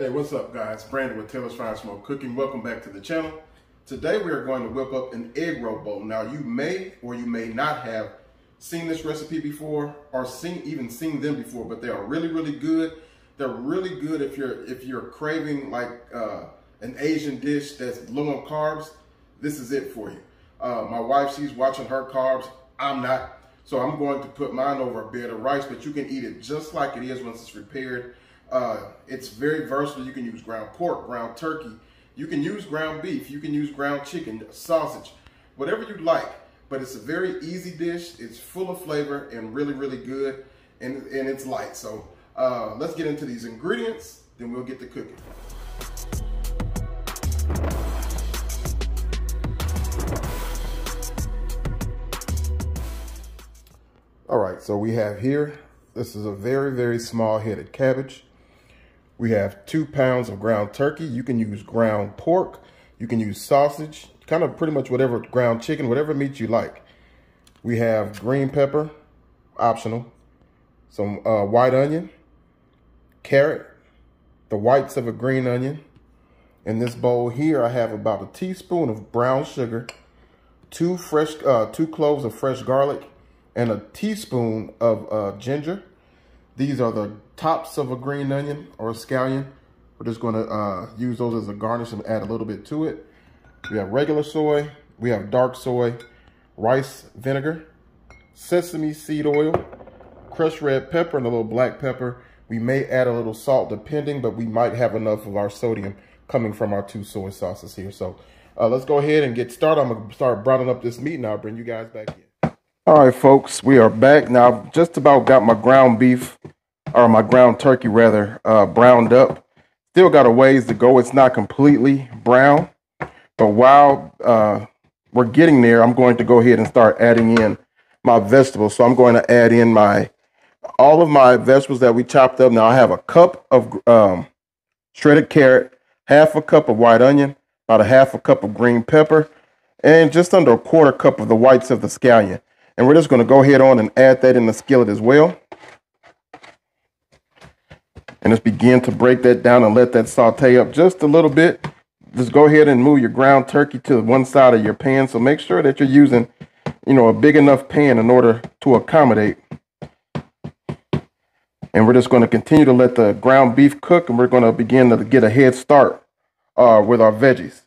Hey, what's up guys? Brandon with Taylor's Fire Smoke Cooking. Welcome back to the channel. Today we are going to whip up an egg roll bowl. Now you may or you may not have seen this recipe before or seen even seen them before, but they are really, really good. They're really good if you're if you're craving like uh, an Asian dish that's low on carbs. This is it for you. Uh, my wife, she's watching her carbs. I'm not. So I'm going to put mine over a bed of rice, but you can eat it just like it is once it's prepared. Uh, it's very versatile. You can use ground pork, ground turkey. You can use ground beef. You can use ground chicken, sausage, whatever you like. But it's a very easy dish. It's full of flavor and really, really good. And, and it's light. So uh, let's get into these ingredients. Then we'll get to cooking. All right, so we have here, this is a very, very small headed cabbage. We have two pounds of ground turkey. You can use ground pork. You can use sausage, kind of pretty much whatever ground chicken, whatever meat you like. We have green pepper, optional. Some uh, white onion, carrot, the whites of a green onion. In this bowl here, I have about a teaspoon of brown sugar, two fresh, uh, two cloves of fresh garlic, and a teaspoon of uh, ginger. These are the tops of a green onion or a scallion. We're just gonna uh, use those as a garnish and add a little bit to it. We have regular soy, we have dark soy, rice vinegar, sesame seed oil, crushed red pepper, and a little black pepper. We may add a little salt depending, but we might have enough of our sodium coming from our two soy sauces here. So uh, let's go ahead and get started. I'm gonna start browning up this meat and I'll bring you guys back in. All right, folks, we are back. Now, I've just about got my ground beef, or my ground turkey rather, uh, browned up. Still got a ways to go. It's not completely brown. But while uh, we're getting there, I'm going to go ahead and start adding in my vegetables. So I'm going to add in my all of my vegetables that we chopped up. Now I have a cup of um, shredded carrot, half a cup of white onion, about a half a cup of green pepper, and just under a quarter cup of the whites of the scallion. And we're just going to go ahead on and add that in the skillet as well. And just begin to break that down and let that saute up just a little bit. Just go ahead and move your ground turkey to one side of your pan. So make sure that you're using, you know, a big enough pan in order to accommodate. And we're just going to continue to let the ground beef cook and we're going to begin to get a head start uh, with our veggies.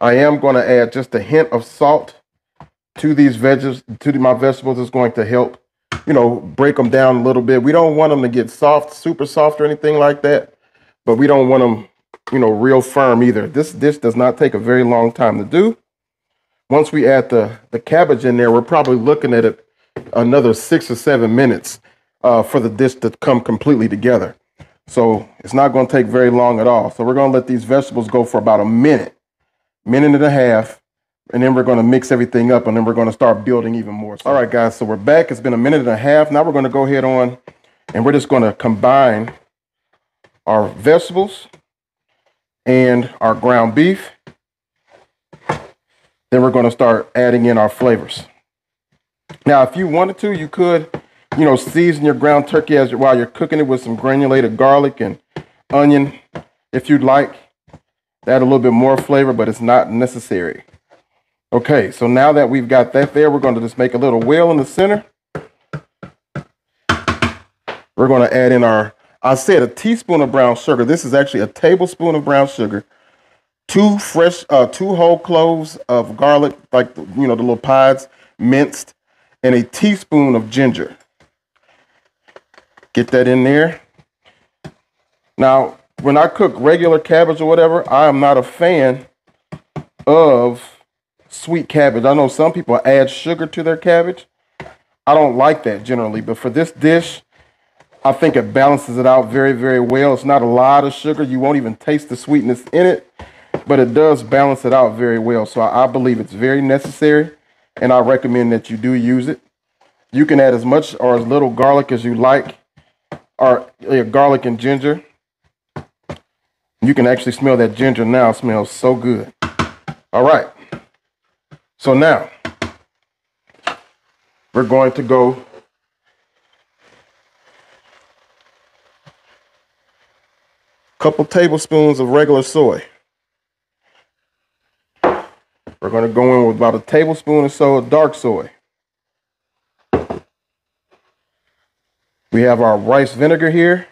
I am going to add just a hint of salt to these veggies, to my vegetables is going to help, you know, break them down a little bit. We don't want them to get soft, super soft or anything like that, but we don't want them, you know, real firm either. This dish does not take a very long time to do. Once we add the, the cabbage in there, we're probably looking at it another six or seven minutes uh, for the dish to come completely together. So it's not going to take very long at all. So we're going to let these vegetables go for about a minute, minute and a half and then we're going to mix everything up and then we're going to start building even more. All right, guys, so we're back. It's been a minute and a half. Now we're going to go ahead on and we're just going to combine our vegetables and our ground beef. Then we're going to start adding in our flavors. Now, if you wanted to, you could, you know, season your ground turkey as while you're cooking it with some granulated garlic and onion if you'd like. Add a little bit more flavor, but it's not necessary. Okay, so now that we've got that there, we're going to just make a little wheel in the center. We're going to add in our, I said a teaspoon of brown sugar. This is actually a tablespoon of brown sugar. Two fresh, uh, two whole cloves of garlic, like, you know, the little pods, minced, and a teaspoon of ginger. Get that in there. Now, when I cook regular cabbage or whatever, I am not a fan of sweet cabbage. I know some people add sugar to their cabbage. I don't like that generally, but for this dish, I think it balances it out very, very well. It's not a lot of sugar. You won't even taste the sweetness in it, but it does balance it out very well. So I, believe it's very necessary, and I recommend that you do use it. You can add as much or as little garlic as you like, or uh, garlic and ginger. You can actually smell that ginger now. It smells so good. All right. So now we're going to go a couple tablespoons of regular soy. We're going to go in with about a tablespoon or so of dark soy. We have our rice vinegar here.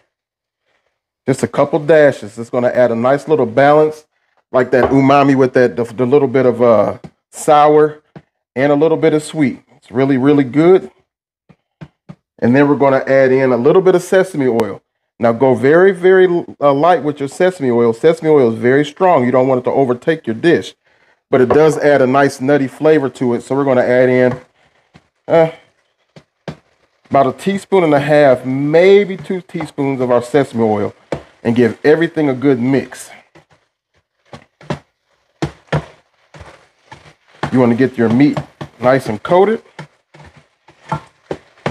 Just a couple dashes. It's going to add a nice little balance, like that umami with that the, the little bit of uh, sour and a little bit of sweet. It's really, really good. And then we're going to add in a little bit of sesame oil. Now go very, very uh, light with your sesame oil. Sesame oil is very strong. You don't want it to overtake your dish, but it does add a nice nutty flavor to it. So we're going to add in uh, about a teaspoon and a half, maybe two teaspoons of our sesame oil and give everything a good mix. You want to get your meat nice and coated.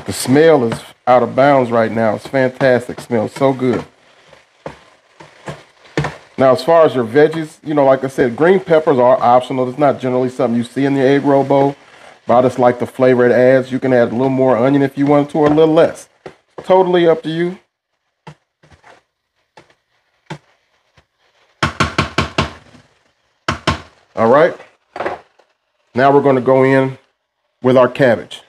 The smell is out of bounds right now. It's fantastic. Smells so good. Now, as far as your veggies, you know, like I said, green peppers are optional. It's not generally something you see in the egg roll bowl, but I just like the flavor it adds. You can add a little more onion if you want to, or a little less. Totally up to you. All right. Now we're going to go in with our cabbage.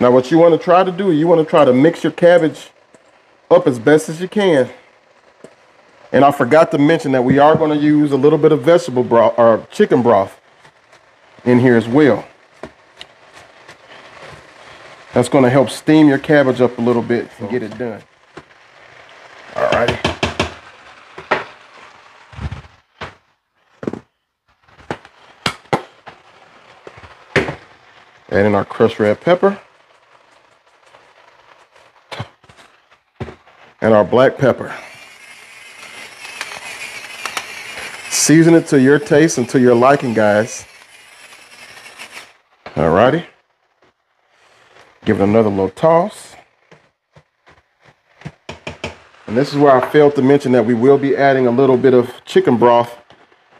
Now what you want to try to do, you want to try to mix your cabbage up as best as you can. And I forgot to mention that we are going to use a little bit of vegetable broth or chicken broth in here as well. That's going to help steam your cabbage up a little bit and get it done. All righty. Add in our crushed red pepper. And our black pepper. Season it to your taste and to your liking, guys. Alrighty. Give it another little toss. And this is where I failed to mention that we will be adding a little bit of chicken broth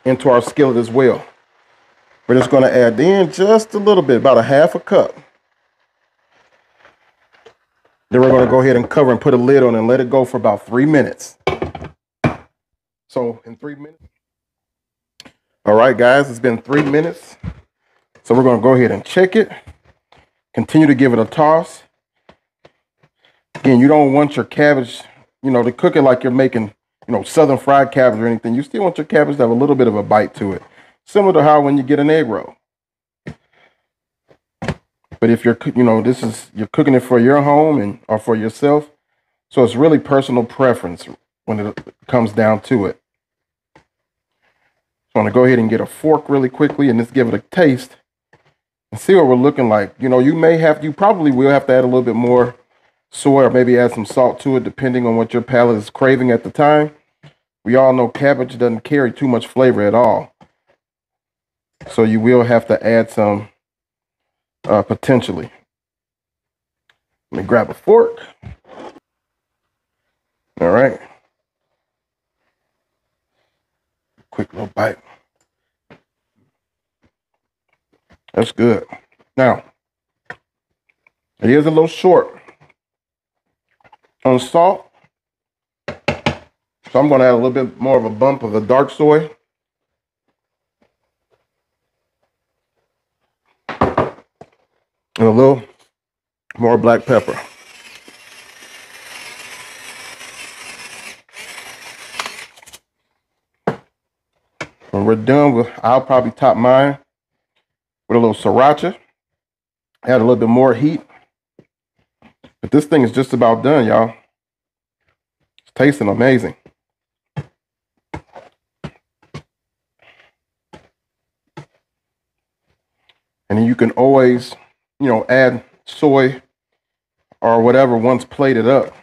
into our skillet as well. We're just going to add in just a little bit, about a half a cup. Then we're going to go ahead and cover and put a lid on and let it go for about three minutes. So in three minutes. All right, guys, it's been three minutes. So we're going to go ahead and check it. Continue to give it a toss. Again, you don't want your cabbage, you know, to cook it like you're making, you know, southern fried cabbage or anything. You still want your cabbage to have a little bit of a bite to it. Similar to how when you get an egg roll. But if you're, you know, this is, you're cooking it for your home and or for yourself. So it's really personal preference when it comes down to it. So I'm to go ahead and get a fork really quickly and just give it a taste and see what we're looking like. You know, you may have, you probably will have to add a little bit more soy or maybe add some salt to it depending on what your palate is craving at the time. We all know cabbage doesn't carry too much flavor at all. So you will have to add some uh, potentially. Let me grab a fork. All right. Quick little bite. That's good. Now, it is a little short on salt. So I'm going to add a little bit more of a bump of the dark soy. And a little more black pepper. When we're done with, I'll probably top mine with a little sriracha. Add a little bit more heat. But this thing is just about done, y'all. It's tasting amazing. And you can always you know, add soy or whatever once plated up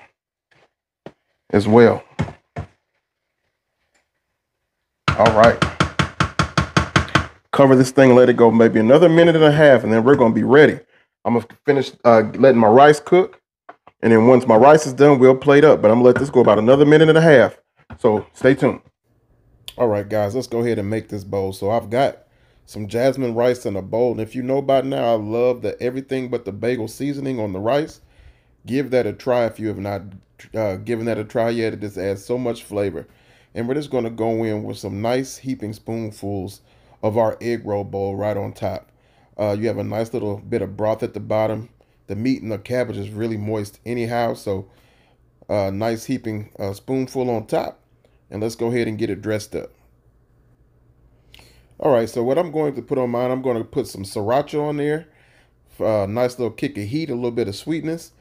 as well. All right. Cover this thing, let it go maybe another minute and a half, and then we're going to be ready. I'm going to finish uh, letting my rice cook. And then once my rice is done, we'll plate up. But I'm going to let this go about another minute and a half. So stay tuned. All right, guys, let's go ahead and make this bowl. So I've got some jasmine rice in a bowl. And if you know by now, I love the everything but the bagel seasoning on the rice. Give that a try if you have not uh, given that a try yet. It just adds so much flavor. And we're just going to go in with some nice heaping spoonfuls of our egg roll bowl right on top. Uh, you have a nice little bit of broth at the bottom. The meat and the cabbage is really moist anyhow, so a uh, nice heaping uh, spoonful on top. And let's go ahead and get it dressed up. All right, so what I'm going to put on mine, I'm going to put some sriracha on there. A uh, nice little kick of heat, a little bit of sweetness.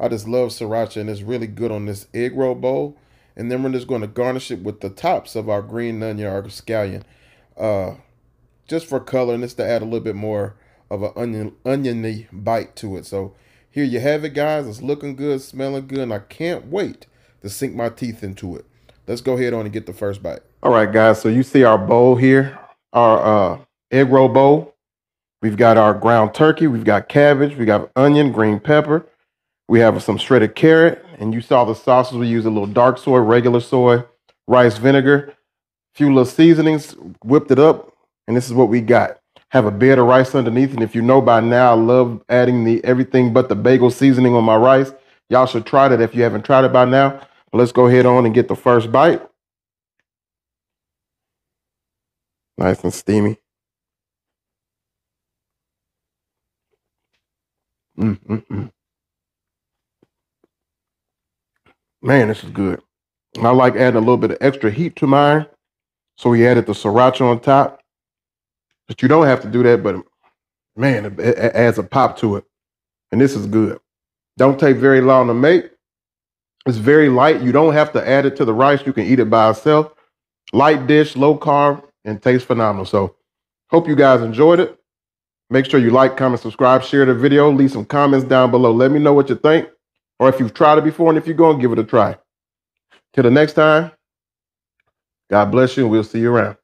I just love sriracha and it's really good on this egg roll bowl. And then we're just going to garnish it with the tops of our green onion or scallion. Uh, just for color and just to add a little bit more of an onion oniony bite to it. So here you have it, guys. It's looking good, smelling good, and I can't wait to sink my teeth into it. Let's go ahead on and get the first bite. All right, guys. So you see our bowl here, our uh, egg roll bowl. We've got our ground turkey. We've got cabbage. We got onion, green pepper. We have some shredded carrot. And you saw the sauces. We use a little dark soy, regular soy, rice vinegar, a few little seasonings, whipped it up, and this is what we got. Have a bed of rice underneath. And if you know by now, I love adding the everything but the bagel seasoning on my rice. Y'all should try that if you haven't tried it by now. But let's go ahead on and get the first bite. Nice and steamy. Mm -mm -mm. Man, this is good. I like adding a little bit of extra heat to mine. So we added the sriracha on top. But you don't have to do that, but man, it, it adds a pop to it. And this is good. Don't take very long to make. It's very light. You don't have to add it to the rice. You can eat it by itself. Light dish, low carb, and tastes phenomenal. So hope you guys enjoyed it. Make sure you like, comment, subscribe, share the video, leave some comments down below. Let me know what you think, or if you've tried it before, and if you're going, to give it a try. Till the next time, God bless you, and we'll see you around.